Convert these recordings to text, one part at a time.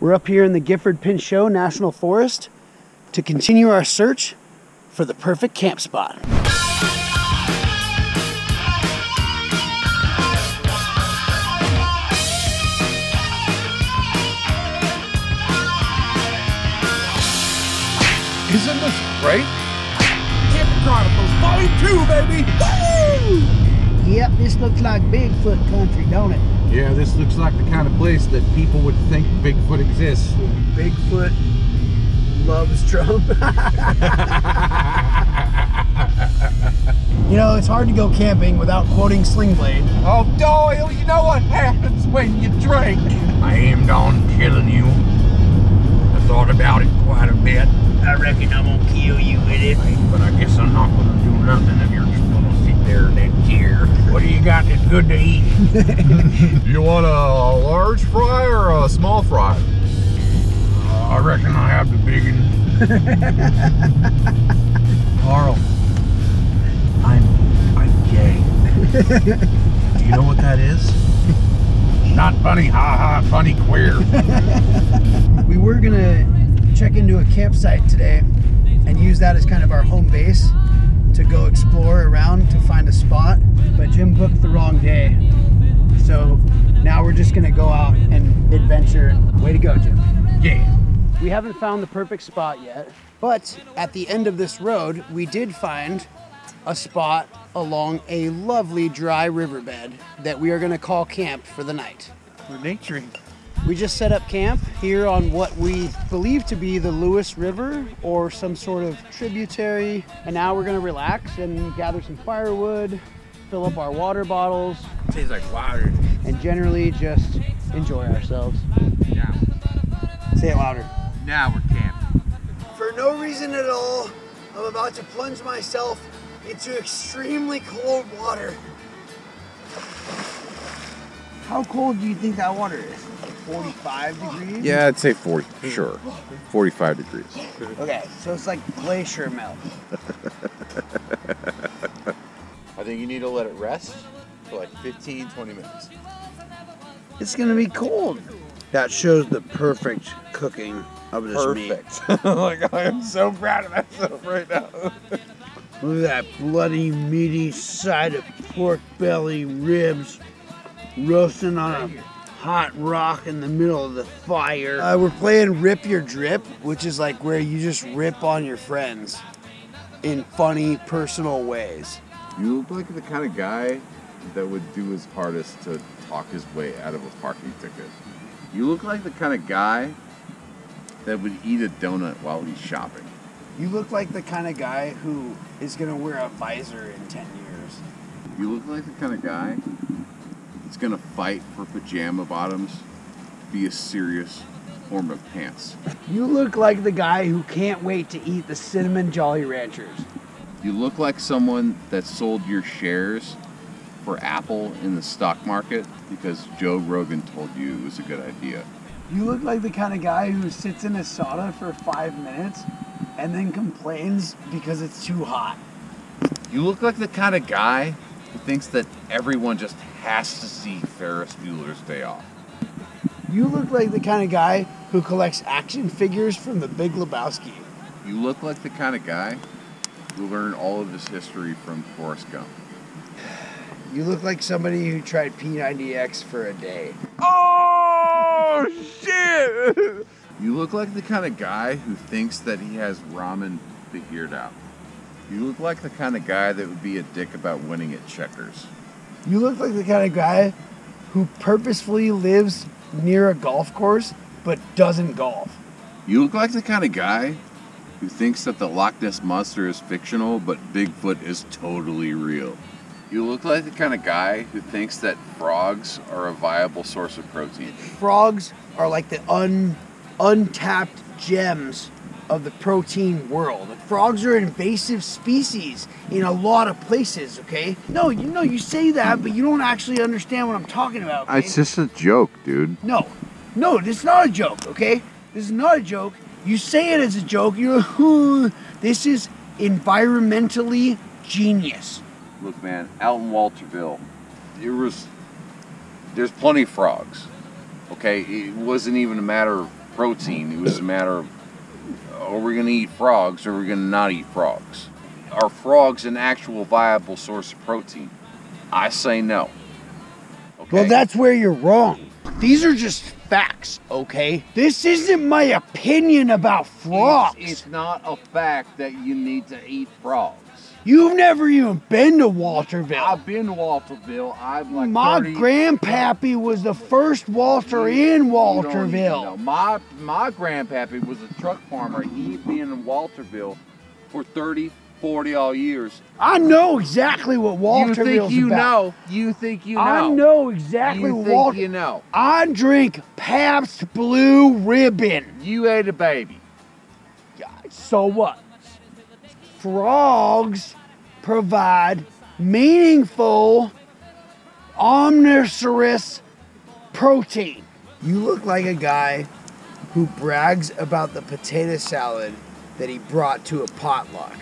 We're up here in the Gifford Pinchot National Forest to continue our search for the perfect camp spot. Isn't this great? Camp Chronicles Volume 2, baby! Woo! Yep, this looks like Bigfoot country, don't it? Yeah, this looks like the kind of place that people would think Bigfoot exists. Bigfoot loves Trump. you know, it's hard to go camping without quoting Sling Blade. Oh, Doyle, you know what happens when you drink? I aimed on killing you. I thought about it quite a bit. I reckon I'm gonna kill you with it. But I guess I'm not gonna do nothing if you're just gonna there in that. What do you got that's good to eat? You want a large fry or a small fry? I reckon I have the big one. Carl, I'm I'm gay. Do you know what that is? Not funny, ha ha, funny queer. We were gonna check into a campsite today and use that as kind of our home base to go explore around to find a spot, but Jim booked the wrong day. So now we're just gonna go out and adventure. Way to go, Jim. yeah. We haven't found the perfect spot yet, but at the end of this road, we did find a spot along a lovely dry riverbed that we are going to call camp for the night. We're naturing. We just set up camp here on what we believe to be the Lewis River or some sort of tributary, and now we're going to relax and gather some firewood, fill up our water bottles, Tastes like water. and generally just enjoy ourselves. Now, Say it louder. now we're camping. For no reason at all, I'm about to plunge myself into extremely cold water. How cold do you think that water is? Like 45 degrees? Yeah, I'd say 40, sure. 45 degrees. Okay, so it's like glacier melt. I think you need to let it rest for like 15, 20 minutes. It's gonna be cold. That shows the perfect cooking of this meat. Perfect. like, I am so proud of myself right now. Look at that bloody meaty side of pork belly ribs roasting on a hot rock in the middle of the fire. Uh, we're playing Rip Your Drip, which is like where you just rip on your friends in funny, personal ways. You look like the kind of guy that would do his hardest to talk his way out of a parking ticket. You look like the kind of guy that would eat a donut while he's shopping. You look like the kind of guy who is gonna wear a visor in 10 years. You look like the kind of guy that's gonna fight for pajama bottoms, to be a serious form of pants. You look like the guy who can't wait to eat the cinnamon Jolly Ranchers. You look like someone that sold your shares for Apple in the stock market because Joe Rogan told you it was a good idea. You look like the kind of guy who sits in a sauna for five minutes and then complains because it's too hot. You look like the kind of guy who thinks that everyone just has to see Ferris Bueller's Day Off. You look like the kind of guy who collects action figures from the Big Lebowski. You look like the kind of guy who learned all of his history from Forrest Gump. You look like somebody who tried P90X for a day. Oh shit! You look like the kind of guy who thinks that he has ramen figured out. You look like the kind of guy that would be a dick about winning at checkers. You look like the kind of guy who purposefully lives near a golf course but doesn't golf. You look like the kind of guy who thinks that the Loch Ness Monster is fictional, but Bigfoot is totally real. You look like the kind of guy who thinks that frogs are a viable source of protein. Frogs are like the un, untapped gems of the protein world. Frogs are invasive species in a lot of places, okay? No, you know you say that, but you don't actually understand what I'm talking about. okay? It's just a joke, dude. No, no, this is not a joke, okay? This is not a joke. You say it as a joke, you're like, "Huh." this is environmentally genius. Look, man, out in Walterville, there was there's plenty of frogs. Okay, it wasn't even a matter of protein. It was a matter of are we going to eat frogs or are we going to not eat frogs? Are frogs an actual viable source of protein? I say no. Okay? Well, that's where you're wrong. These are just facts, okay? This isn't my opinion about frogs. It's, it's not a fact that you need to eat frogs. You've never even been to Walterville. I've been to Walterville. I've like my 30 grandpappy was the first Walter in Walterville. My my grandpappy was a truck farmer. He'd been in Walterville for 30, 40 all years. I know exactly what Walterville is. you think you about. know? You think you know? I know exactly You what think Walter. you know? I drink Pabst Blue Ribbon. You ate a baby. So what? Frogs provide meaningful omnivorous protein. You look like a guy who brags about the potato salad that he brought to a potluck.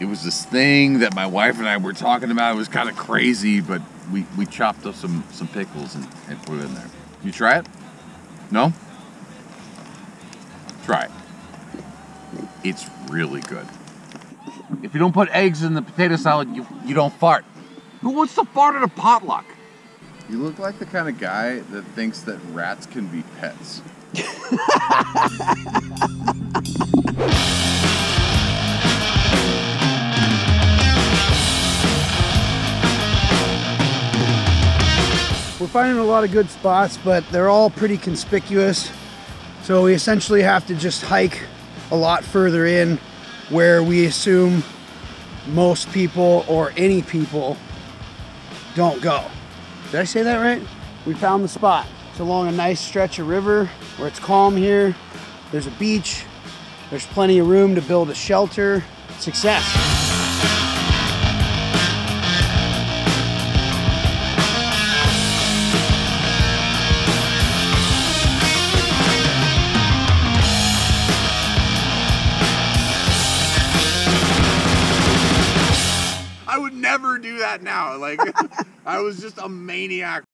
It was this thing that my wife and I were talking about. It was kind of crazy, but we, we chopped up some, some pickles and, and put it in there. You try it? No? Try it. It's really good. If you don't put eggs in the potato salad, you, you don't fart. Who wants to fart at a potluck? You look like the kind of guy that thinks that rats can be pets. We're finding a lot of good spots, but they're all pretty conspicuous. So we essentially have to just hike a lot further in where we assume most people or any people don't go. Did I say that right? We found the spot. It's along a nice stretch of river where it's calm here. There's a beach. There's plenty of room to build a shelter. Success. Never do that now. Like, I was just a maniac